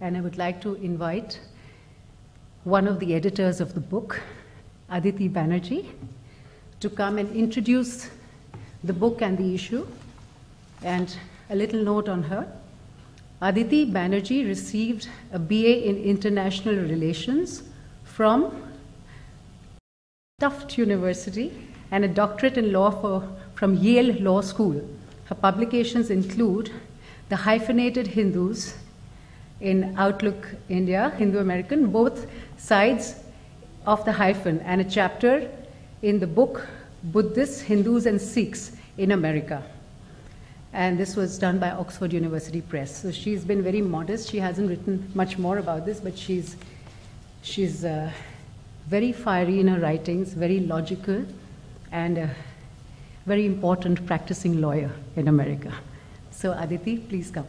and I would like to invite one of the editors of the book, Aditi Banerjee, to come and introduce the book and the issue. And a little note on her. Aditi Banerjee received a BA in International Relations from Tufts University and a doctorate in law for, from Yale Law School. Her publications include The Hyphenated Hindus in Outlook India, Hindu American, both sides of the hyphen, and a chapter in the book Buddhists, Hindus, and Sikhs in America. And this was done by Oxford University Press. So she's been very modest. She hasn't written much more about this, but she's, she's uh, very fiery in her writings, very logical, and a very important practicing lawyer in America. So, Aditi, please come.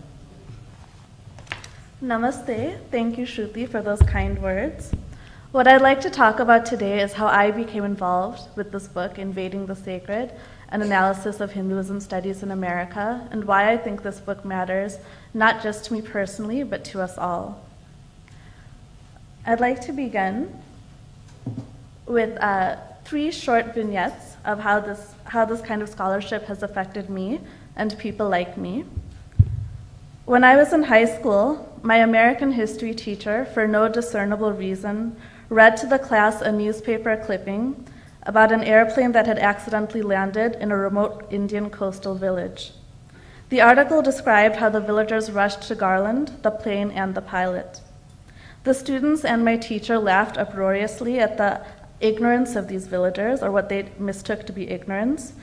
Namaste. Thank you, Shruti, for those kind words. What I'd like to talk about today is how I became involved with this book, Invading the Sacred, an analysis of Hinduism studies in America, and why I think this book matters, not just to me personally, but to us all. I'd like to begin with uh, three short vignettes of how this, how this kind of scholarship has affected me and people like me. When I was in high school, my American history teacher, for no discernible reason, read to the class a newspaper clipping about an airplane that had accidentally landed in a remote Indian coastal village. The article described how the villagers rushed to Garland, the plane, and the pilot. The students and my teacher laughed uproariously at the ignorance of these villagers, or what they mistook to be ignorance,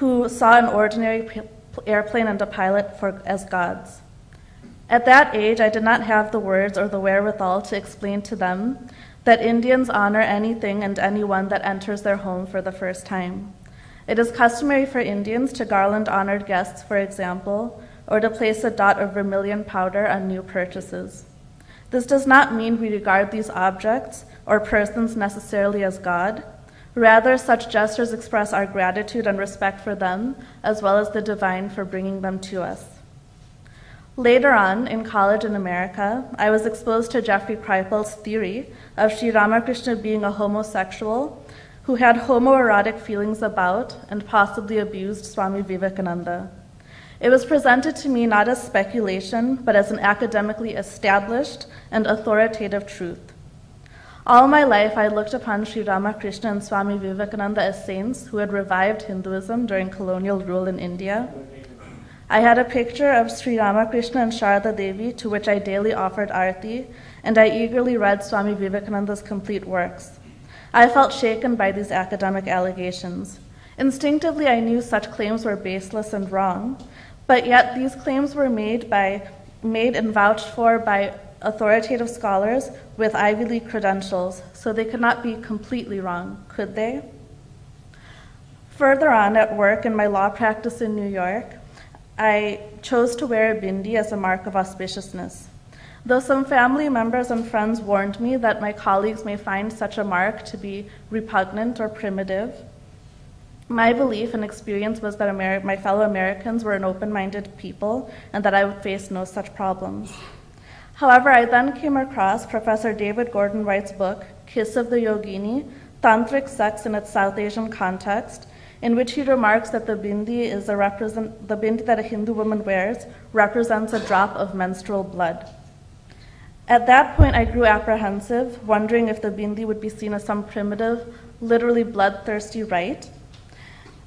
who saw an ordinary airplane and a pilot for, as gods. At that age, I did not have the words or the wherewithal to explain to them that Indians honor anything and anyone that enters their home for the first time. It is customary for Indians to garland honored guests, for example, or to place a dot of vermilion powder on new purchases. This does not mean we regard these objects or persons necessarily as God. Rather, such gestures express our gratitude and respect for them, as well as the divine for bringing them to us. Later on, in college in America, I was exposed to Jeffrey Kripal's theory of Sri Ramakrishna being a homosexual who had homoerotic feelings about and possibly abused Swami Vivekananda. It was presented to me not as speculation, but as an academically established and authoritative truth. All my life, I looked upon Sri Ramakrishna and Swami Vivekananda as saints who had revived Hinduism during colonial rule in India I had a picture of Sri Ramakrishna and Sharada Devi to which I daily offered arati, and I eagerly read Swami Vivekananda's complete works. I felt shaken by these academic allegations. Instinctively, I knew such claims were baseless and wrong, but yet these claims were made by made and vouched for by authoritative scholars with Ivy League credentials, so they could not be completely wrong, could they? Further on at work in my law practice in New York, I chose to wear a bindi as a mark of auspiciousness. Though some family members and friends warned me that my colleagues may find such a mark to be repugnant or primitive, my belief and experience was that Ameri- my fellow Americans were an open minded people and that I would face no such problems. However, I then came across Professor David Gordon White's book, Kiss of the Yogini Tantric Sex in its South Asian Context, in which he remarks that the bindi is a represent the bindi that a Hindu woman wears represents a drop of menstrual blood. At that point, I grew apprehensive, wondering if the bindi would be seen as some primitive, literally bloodthirsty rite.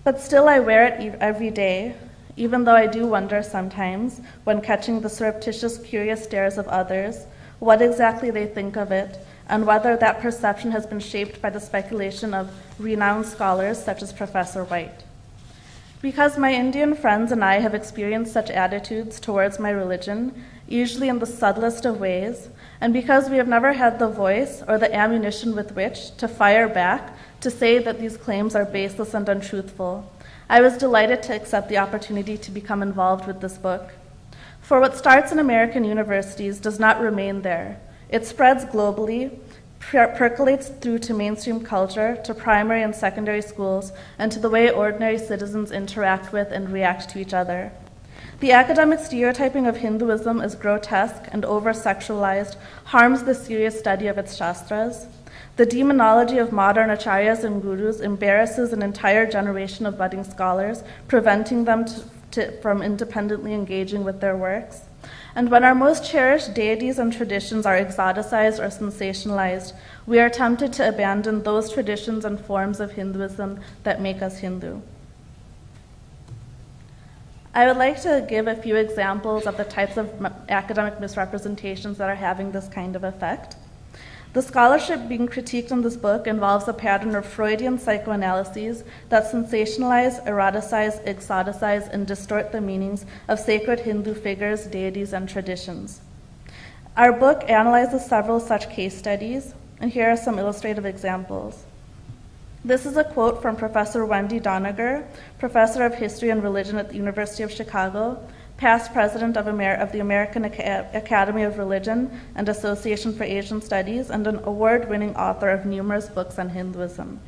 But still, I wear it every day, even though I do wonder sometimes, when catching the surreptitious, curious stares of others, what exactly they think of it and whether that perception has been shaped by the speculation of renowned scholars such as Professor White. Because my Indian friends and I have experienced such attitudes towards my religion, usually in the subtlest of ways, and because we have never had the voice or the ammunition with which to fire back to say that these claims are baseless and untruthful, I was delighted to accept the opportunity to become involved with this book. For what starts in American universities does not remain there. It spreads globally, per- percolates through to mainstream culture, to primary and secondary schools, and to the way ordinary citizens interact with and react to each other. The academic stereotyping of Hinduism as grotesque and over sexualized harms the serious study of its Shastras. The demonology of modern acharyas and gurus embarrasses an entire generation of budding scholars, preventing them to, to, from independently engaging with their works. And when our most cherished deities and traditions are exoticized or sensationalized, we are tempted to abandon those traditions and forms of Hinduism that make us Hindu. I would like to give a few examples of the types of academic misrepresentations that are having this kind of effect. The scholarship being critiqued in this book involves a pattern of Freudian psychoanalyses that sensationalize, eroticize, exoticize, and distort the meanings of sacred Hindu figures, deities, and traditions. Our book analyzes several such case studies, and here are some illustrative examples. This is a quote from Professor Wendy Doniger, professor of history and religion at the University of Chicago, past president of, Amer- of the American Academy of Religion and Association for Asian Studies, and an award winning author of numerous books on Hinduism.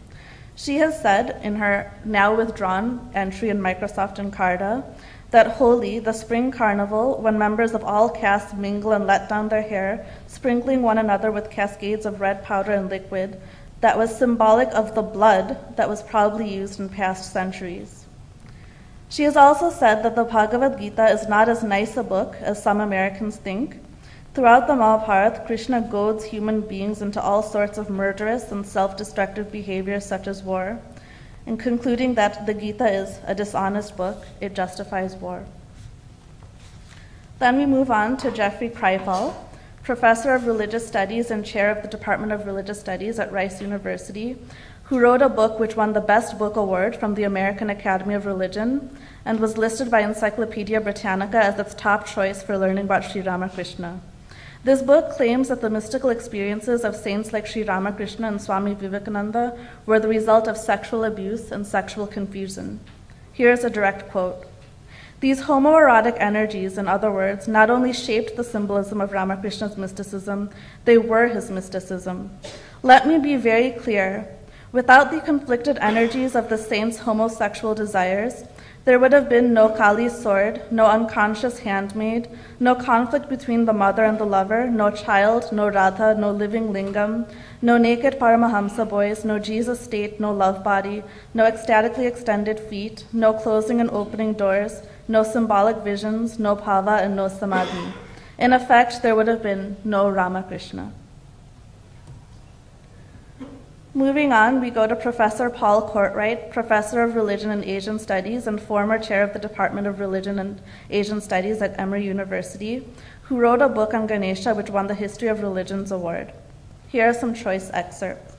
She has said in her now withdrawn entry in Microsoft Encarta that Holi, the spring carnival, when members of all castes mingle and let down their hair, sprinkling one another with cascades of red powder and liquid, that was symbolic of the blood that was probably used in past centuries. She has also said that the Bhagavad Gita is not as nice a book as some Americans think. Throughout the Mahabharata, Krishna goads human beings into all sorts of murderous and self destructive behaviors such as war, and concluding that the Gita is a dishonest book, it justifies war. Then we move on to Jeffrey Kripal, professor of religious studies and chair of the Department of Religious Studies at Rice University, who wrote a book which won the Best Book Award from the American Academy of Religion and was listed by Encyclopedia Britannica as its top choice for learning about Sri Ramakrishna. This book claims that the mystical experiences of saints like Sri Ramakrishna and Swami Vivekananda were the result of sexual abuse and sexual confusion. Here is a direct quote these homoerotic energies, in other words, not only shaped the symbolism of Ramakrishna's mysticism, they were his mysticism. Let me be very clear. Without the conflicted energies of the saint's homosexual desires, there would have been no Kali's sword, no unconscious handmaid, no conflict between the mother and the lover, no child, no Radha, no living lingam, no naked Paramahamsa boys, no Jesus state, no love body, no ecstatically extended feet, no closing and opening doors, no symbolic visions, no pava, and no samadhi. In effect, there would have been no Ramakrishna. Moving on, we go to Professor Paul Courtright, Professor of Religion and Asian Studies and former chair of the Department of Religion and Asian Studies at Emory University, who wrote a book on Ganesha which won the History of Religions Award. Here are some choice excerpts.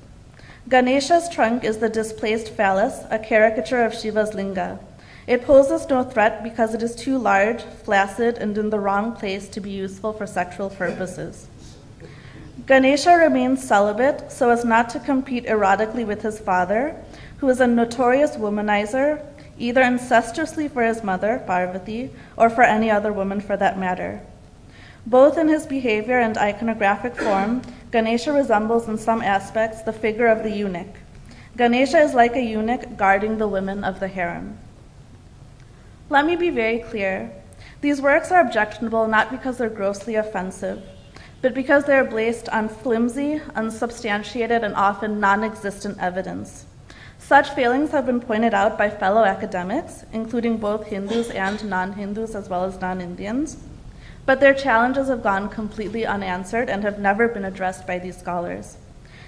Ganesha's trunk is the displaced phallus, a caricature of Shiva's linga. It poses no threat because it is too large, flaccid, and in the wrong place to be useful for sexual purposes. Ganesha remains celibate so as not to compete erotically with his father, who is a notorious womanizer, either incestuously for his mother, Parvati, or for any other woman for that matter. Both in his behavior and iconographic form, Ganesha resembles in some aspects the figure of the eunuch. Ganesha is like a eunuch guarding the women of the harem. Let me be very clear. These works are objectionable not because they're grossly offensive, but because they are based on flimsy, unsubstantiated, and often non existent evidence. Such failings have been pointed out by fellow academics, including both Hindus and non Hindus as well as non Indians, but their challenges have gone completely unanswered and have never been addressed by these scholars.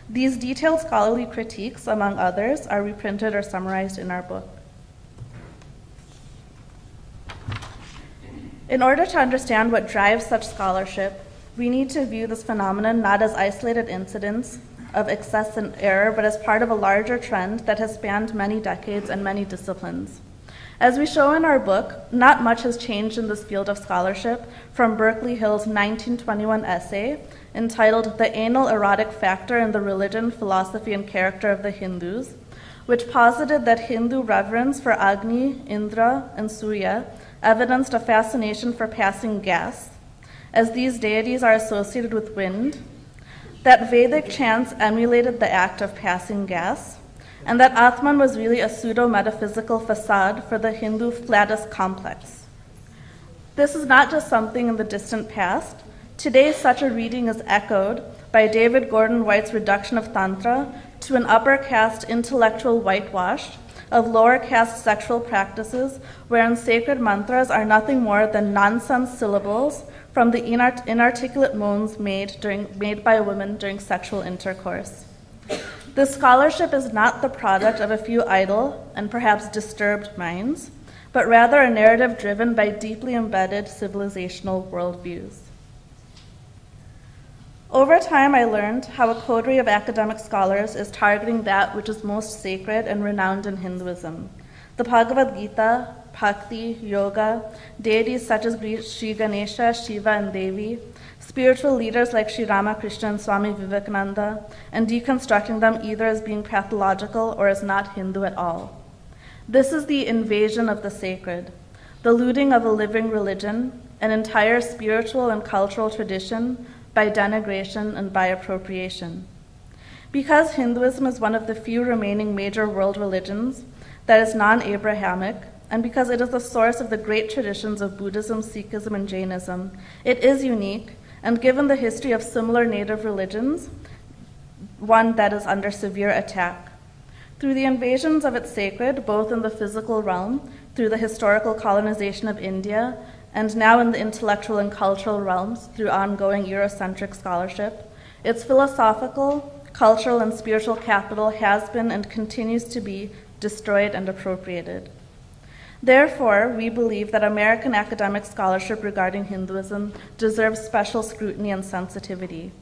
These detailed scholarly critiques, among others, are reprinted or summarized in our book. In order to understand what drives such scholarship, we need to view this phenomenon not as isolated incidents of excess and error, but as part of a larger trend that has spanned many decades and many disciplines. As we show in our book, not much has changed in this field of scholarship from Berkeley Hill's 1921 essay entitled The Anal Erotic Factor in the Religion, Philosophy, and Character of the Hindus, which posited that Hindu reverence for Agni, Indra, and Surya evidenced a fascination for passing gas, as these deities are associated with wind, that Vedic chants emulated the act of passing gas, and that Atman was really a pseudo metaphysical facade for the Hindu flatus complex. This is not just something in the distant past. Today, such a reading is echoed by David Gordon White's reduction of Tantra to an upper caste intellectual whitewash of lower caste sexual practices, wherein sacred mantras are nothing more than nonsense syllables from the inart- inarticulate moans made, during, made by women during sexual intercourse. This scholarship is not the product of a few idle and perhaps disturbed minds, but rather a narrative driven by deeply embedded civilizational worldviews. Over time, I learned how a coterie of academic scholars is targeting that which is most sacred and renowned in Hinduism the Bhagavad Gita, Bhakti, Yoga, deities such as Sri Ganesha, Shiva, and Devi, spiritual leaders like Sri Ramakrishna and Swami Vivekananda, and deconstructing them either as being pathological or as not Hindu at all. This is the invasion of the sacred, the looting of a living religion, an entire spiritual and cultural tradition by denigration and by appropriation. Because Hinduism is one of the few remaining major world religions that is non Abrahamic, and because it is the source of the great traditions of Buddhism, Sikhism, and Jainism, it is unique, and given the history of similar native religions, one that is under severe attack. Through the invasions of its sacred, both in the physical realm, through the historical colonization of India, and now in the intellectual and cultural realms through ongoing Eurocentric scholarship, its philosophical, cultural, and spiritual capital has been and continues to be destroyed and appropriated. Therefore, we believe that American academic scholarship regarding Hinduism deserves special scrutiny and sensitivity.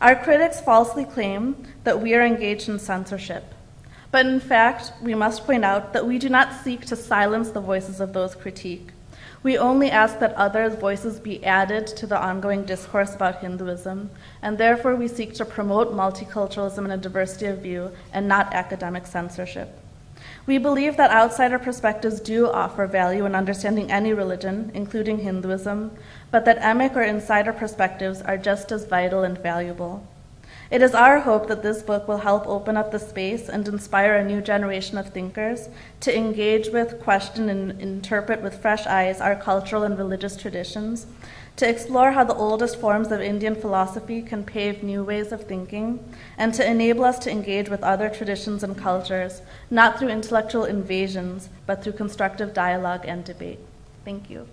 Our critics falsely claim that we are engaged in censorship. But in fact, we must point out that we do not seek to silence the voices of those critique. We only ask that others' voices be added to the ongoing discourse about Hinduism, and therefore we seek to promote multiculturalism and a diversity of view and not academic censorship. We believe that outsider perspectives do offer value in understanding any religion, including Hinduism, but that emic or insider perspectives are just as vital and valuable. It is our hope that this book will help open up the space and inspire a new generation of thinkers to engage with, question, and interpret with fresh eyes our cultural and religious traditions, to explore how the oldest forms of Indian philosophy can pave new ways of thinking, and to enable us to engage with other traditions and cultures, not through intellectual invasions, but through constructive dialogue and debate. Thank you.